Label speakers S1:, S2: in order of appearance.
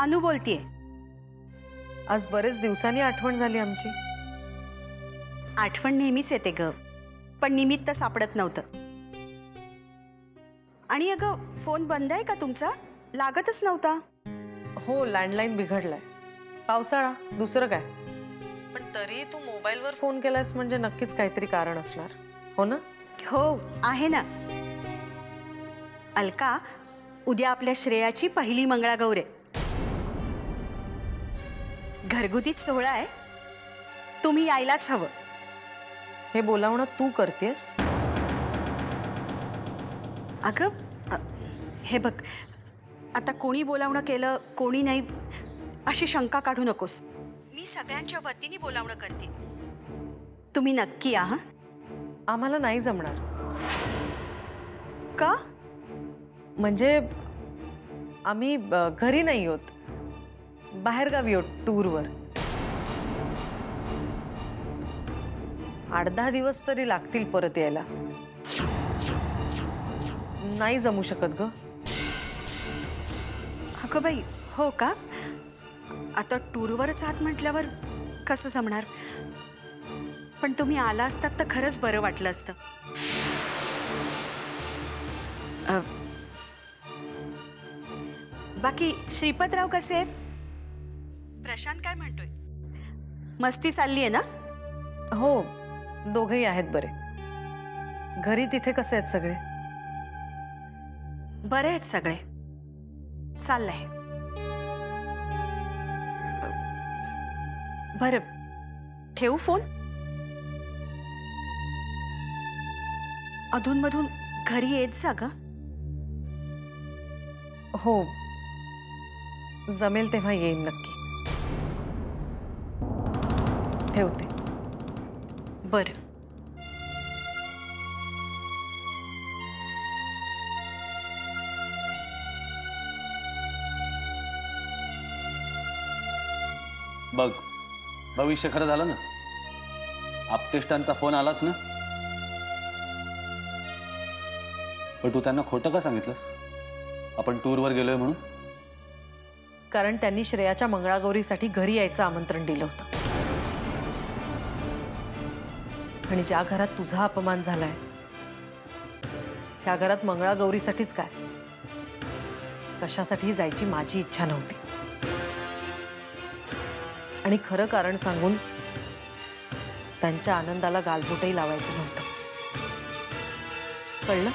S1: अनु बोलतीये.
S2: आज बरेच दिवसांनी आठवण झाली आमची.
S1: आठवण नेहमीच येते ग पण निमित्त सापडत नव्हतं. आणि अगं फोन बंद आहे का तुमचा? लागतच नव्हता.
S2: हो लँडलाईन बिघडलाय. पावसाळा दुसरं काय? पण तरी तू मोबाईलवर फोन केलास म्हणजे नक्कीच काहीतरी कारण असणार. हो ना?
S1: हो आहे ना. अलका उद्या आपल्या श्रेयाची पहिली मंगळागौर आहे. घरगुतीच सोहळा आहे. तुम्ही यायलाच हवं.
S2: हे बोलावणं तू करतेस?
S1: अगं हे बघ आता कोणी बोलावणं केलं कोणी नाही अशी शंका काढू नकोस. मी सगळ्यांच्या वतीने बोलावणं करते. तुम्ही नक्की या हं?
S2: आम्हाला नाही जमणार.
S1: का?
S2: म्हणजे आम्ही घरी नाही होत. बाहेरगावी येऊ टूरवर. आठ दहा दिवस तरी लागतील परत यायला. नाही जमू शकत ग.
S1: अगं बाई हो का? आता टूरवरच आहात म्हटल्यावर कसं जमणार? पण तुम्ही आला असतात तर खरंच बरं वाटलं असतं. अ, बाकी श्रीपतराव कसे आहेत? प्रशांत काय म्हणतोय? मस्ती चालली आहे ना?
S2: हो दोघही आहेत बरे. घरी तिथे कसे आहेत सगळे?
S1: बरे आहेत सगळे. चाललंय. बर ठेवू फोन? अधूनमधून घरी येत जा ग.
S2: हो जमेल तेव्हा येईन नक्की. ठेवते.
S1: बर.
S3: बघ भविष्य खरं झालं ना? आपटेष्टांचा फोन आलाच ना? पण तू त्यांना खोटं का सांगितलं आपण टूरवर गेलोय म्हणून?
S2: कारण त्यांनी श्रेयाच्या मंगळागौरीसाठी घरी यायचं आमंत्रण दिलं होतं. आणि ज्या घरात तुझा अपमान झालाय त्या घरात मंगळागौरीसाठीच काय? कशासाठी जायची माझी इच्छा नव्हती. आणि खरं कारण सांगून त्यांच्या आनंदाला गालबोटही लावायचं नव्हतं. कळलं?